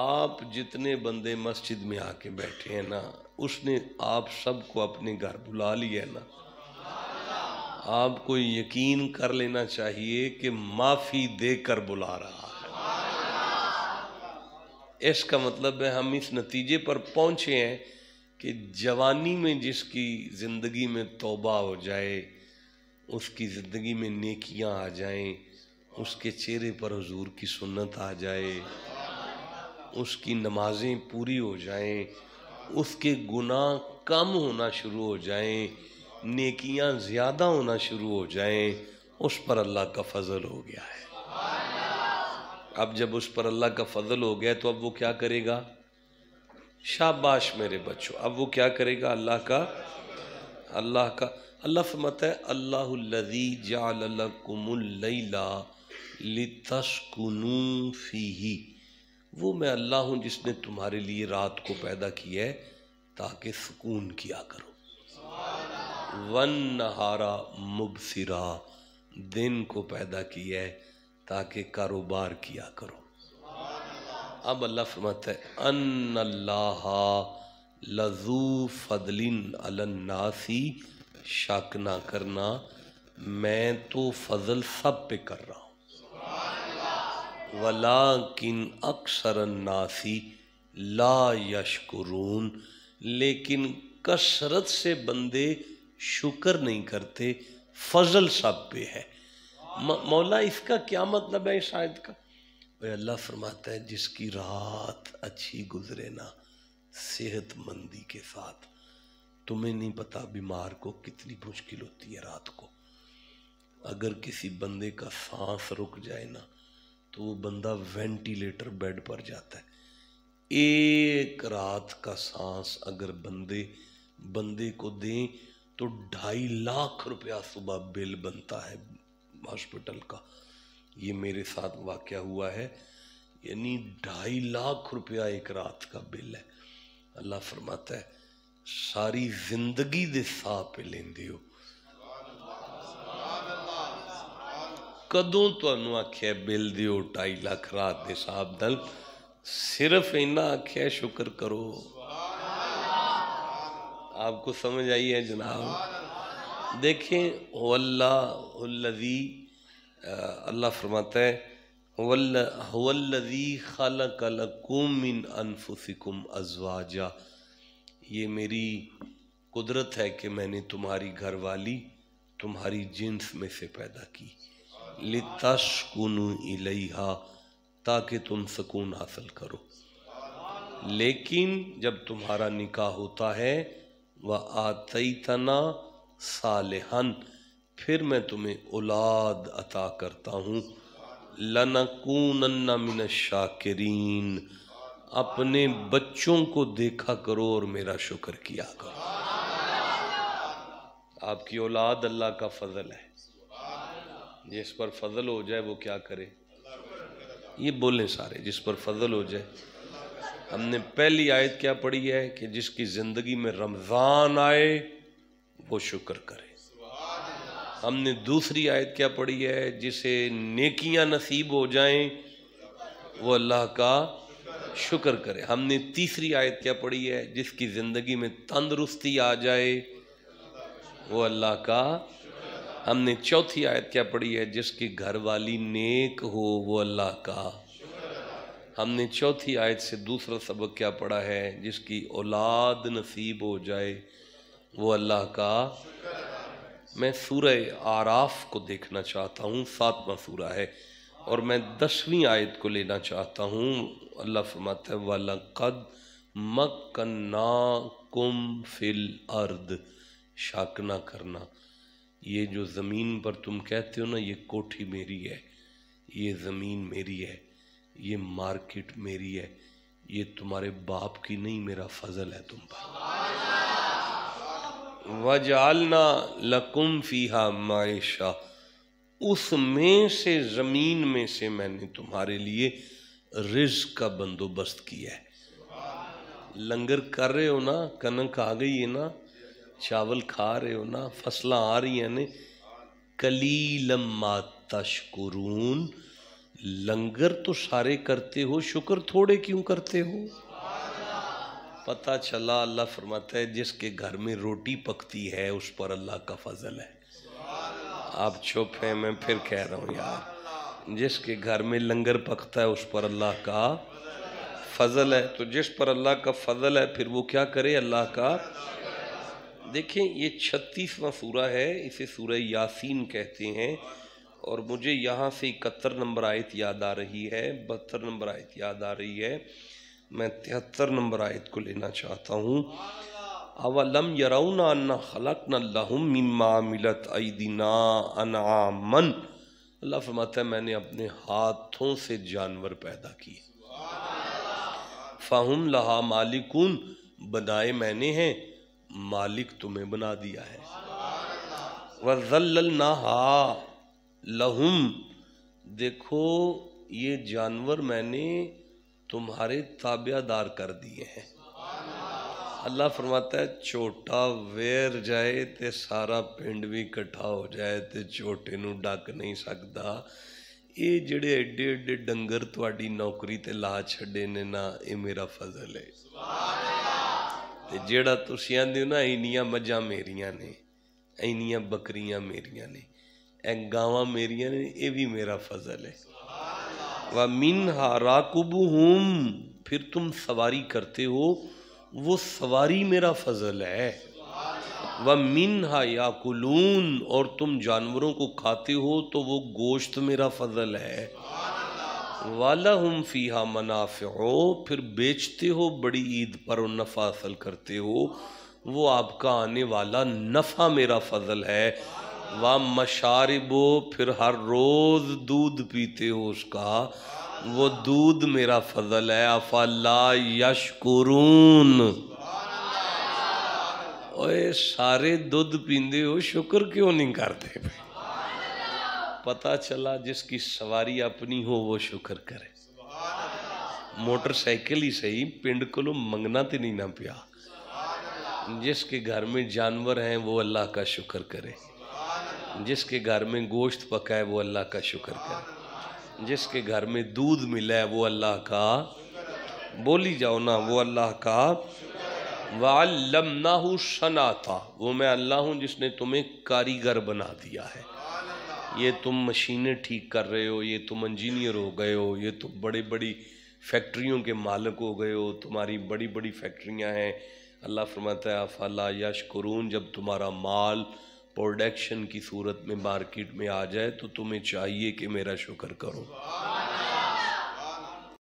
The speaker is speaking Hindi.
आप जितने बंदे मस्जिद में आके बैठे हैं ना, उसने आप सबको अपने घर बुला लिया ना। आपको यकीन कर लेना चाहिए कि माफ़ी देकर बुला रहा है। इसका मतलब है हम इस नतीजे पर पहुँचे हैं कि जवानी में जिसकी ज़िंदगी में तौबा हो जाए, उसकी ज़िंदगी में नेकियाँ आ जाएँ, उसके चेहरे पर हजूर की सुन्नत आ जाए उसकी नमाजें पूरी हो जाएँ, उसके गुनाह कम होना शुरू हो जाएँ, नेकियाँ ज़्यादा होना शुरू हो जाएँ, उस पर अल्लाह का फजल हो गया है। अब जब उस पर अल्लाह का फजल हो गया तो अब वो क्या करेगा? शाबाश मेरे बच्चों, अब वो क्या करेगा? अल्लाह का अल्लाह का, अल्लाह फरमाता है अल्लाहुल्लज़ी जालकुमुल्लैला लितस्कुनू फीही। वो मैं अल्लाह हूँ जिसने तुम्हारे लिए रात को पैदा किया है, ताकि सुकून किया करो। वन नहारा मुबसरा, दिन को पैदा किया है, ताकि कारोबार किया करो। अब अल्लाह फरमाता है अन अल्लाह लजू फदलिन अलन्नासी शक ना करना, मैं तो फजल सब पे कर रहा हूँ। वला किन अक्सर नासी ला यशकुरून, लेकिन कसरत से बंदे शुक्र नहीं करते, फजल सब पे है। मौला, इसका क्या मतलब है इस आयत का? भाई अल्लाह फरमाता है, जिसकी रात अच्छी गुजरे ना, सेहतमंदी के साथ। तुम्हें नहीं पता बीमार को कितनी मुश्किल होती है रात को। अगर किसी बंदे का सांस रुक जाए ना तो वो बंदा वेंटिलेटर बेड पर जाता है। एक रात का सांस अगर बंदे बंदे को दें तो ढाई लाख रुपया सुबह बिल बनता है हॉस्पिटल का। ये मेरे साथ वाक़ हुआ है, यानी ढाई लाख रुपया एक रात का बिल है। अल्लाह फरमाता है, सारी ज़िंदगी दे साह पे लेंदे हो। कदों ਤੁਹਾਨੂੰ ਆਖਿਆ ਬਿੱਲ ਦਿਓ 2.5 ਲੱਖ ਰਾਤ ਦੇ ਹਿਸਾਬ ਨਾਲ सिर्फ इना आख्या शुक्र करो आपको समझ आई है जनाब देखें वल्लवी अल्लाह फरमाता है वल्लवी खालकुमिन अनफुसिकुम अजवाजा ये मेरी कुदरत है कि मैंने तुम्हारी घरवाली तुम्हारी जिन्स में से पैदा की लितशकुनु इलैहा, ताकि तुम सुकून हासिल करो। लेकिन जब तुम्हारा निकाह होता है वह आती तना सालहन, फिर मैं तुम्हें औलाद अता करता हूँ। लनकून मिन शाकिरीन, अपने बच्चों को देखा करो और मेरा शुक्र किया करो। आपकी औलाद अल्लाह का फजल है। जिस पर फजल हो जाए वो क्या करे? ये बोलें सारे, जिस पर फजल हो जाए। हमने पहली आयत क्या पढ़ी है कि जिसकी ज़िंदगी में रमज़ान आए, वो शुक्र करे। हमने दूसरी आयत क्या पढ़ी है, जिसे नेकियाँ नसीब हो जाएँ, वो अल्लाह का शुक्र करे। हमने तीसरी आयत क्या पढ़ी है, जिसकी ज़िंदगी में तंदरुस्ती आ जाए, वो अल्लाह का हमने चौथी आयत क्या पढ़ी है? जिसकी घर वाली नेक हो, वो अल्लाह का। हमने चौथी आयत से दूसरा सबक क्या पढ़ा है? जिसकी औलाद नसीब हो जाए, वो अल्लाह का। मैं सूरह आराफ को देखना चाहता हूँ, सातवां सूरा है, और मैं दसवीं आयत को लेना चाहता हूँ। अल्लाह फरमाता है वाला कद कुम फिल अर्द शक ना करना। ये जो ज़मीन पर तुम कहते हो ना, ये कोठी मेरी है, ये ज़मीन मेरी है, ये मार्केट मेरी है, ये तुम्हारे बाप की नहीं, मेरा फजल है तुम पर। वजालना लकुम फीहा मायशा, उसमें से, ज़मीन में से मैंने तुम्हारे लिए रिज का बंदोबस्त किया है। लंगर कर रहे हो ना, कनक आ गई है ना चावल खा रहे हो ना, फ़सलें आ रही हैं ने। कलीलम तशकुरून लंगर तो सारे करते हो, शुक्र थोड़े क्यों करते हो? पता चला, अल्लाह फरमाता है, जिसके घर में रोटी पकती है, उस पर अल्लाह का फजल है। आप चुप हैं, मैं फिर कह रहा हूँ, यार, जिसके घर में लंगर पकता है, उस पर अल्लाह का फजल है। तो जिस पर अल्लाह का फजल है, फिर वो क्या करे, अल्लाह का देखें ये छत्तीसवां सूरा है इसे सूरह यासीन कहते हैं और मुझे यहाँ से इकहत्तर नंबर आयत याद आ रही है बहत्तर नंबर आयत याद आ रही है। मैं तिहत्तर नंबर आयत को लेना चाहता हूँ। अवलम यरौना अन्ना खलक न लहुम मिलत ऐदिना अनामन। अल्लाह फरमाता है मैंने अपने हाथों से जानवर पैदा किए। फ़ाहम लहा मालिकुन बनाए मैंने हैं। मालिक तुम्हें बना दिया है वजल हा लहुम देखो ये जानवर मैंने तुम्हारे ताबियादार कर दिए हैं अल्लाह फरमाता है छोटा वेर जाए ते सारा पिंड भी इकट्ठा हो जाए ते छोटे नु डक नहीं सकता ये ਜਿਹੜੇ एडे एडे डंगर ਤੁਹਾਡੀ नौकरी ते ला ਛੱਡੇ ने ना ये मेरा फजल है ਤੇ ਜਿਹੜਾ ਤੁਸੀਂ ਆਂਦੇ ਹੋ ਨਾ ਇੰਨੀਆਂ ਮੱਝਾਂ ਮੇਰੀਆਂ ਨੇ ਇੰਨੀਆਂ ਬੱਕਰੀਆਂ ਮੇਰੀਆਂ ਨੇ ਇਹ ਗਾਵਾਂ ਮੇਰੀਆਂ ਨੇ ਇਹ ਵੀ ਮੇਰਾ ਫਜ਼ਲ है व मिनहा राकुबुहुम फिर तुम सवारी करते हो वो सवारी मेरा फजल है व मिनहा याकुलून और तुम जानवरों को खाते हो तो वो गोश्त मेरा फजल है वाला हम फ़ीहा मनाफ़ो फिर बेचते हो बड़ी ईद पर और नफ़ा हासिल करते हो, वो आपका आने वाला नफ़ा मेरा फजल है। व मशारबो, फिर हर रोज़ दूध पीते हो उसका, वो दूध मेरा फजल है। अफला यशकुरून। ओए, सारे दूध पींदे हो, शुक्र क्यों नहीं करते भाई? पता चला जिसकी सवारी अपनी हो वो शुक्र करे। मोटरसाइकिल ही सही पिंड को मंगना तो नहीं ना पिया। जिसके घर में जानवर हैं वो अल्लाह का शुक्र करे। जिसके घर में गोश्त पका है वो अल्लाह का शुक्र करे। जिसके घर में दूध मिला है वो अल्लाह का बोली जाओ ना वो अल्लाह का वालमनाहू सना था वो मैं अल्लाह हूँ जिसने तुम्हें कारीगर बना दिया है। ये तुम मशीनें ठीक कर रहे हो, ये तुम इंजीनियर हो गए हो, ये तुम बड़े बड़ी फैक्ट्रियों के मालिक हो गए हो, तुम्हारी बड़ी बड़ी फैक्ट्रियाँ हैं। अल्लाह फरमाता है, अफला यशकुरून, जब तुम्हारा माल प्रोडक्शन की सूरत में मार्केट में आ जाए तो तुम्हें चाहिए कि मेरा शुक्र करो।